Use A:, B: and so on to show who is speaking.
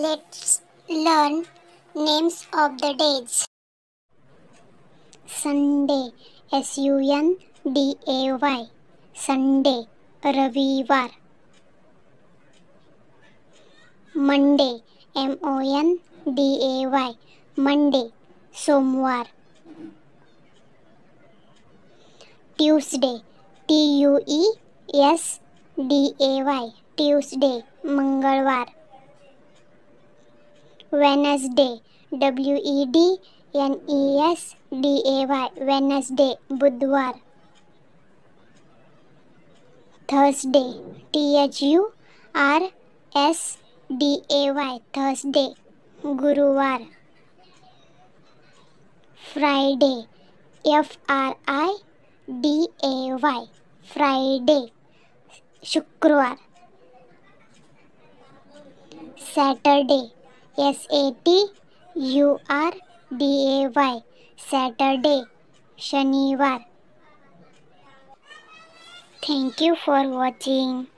A: Let's learn names of the days. Sunday, S U N D A Y. Sunday रविवार Monday M O N D A Y Monday सोमवार Tuesday T U E S D A Y Tuesday मंगळवार Wednesday W E D N E S D A Y Wednesday बुधवार Thursday T H U R S D A Y Thursday गुरुवार Friday F R I D A Y Friday शुक्रवार Saturday S A T U R D A Y Saturday Shanivar Thank you for watching.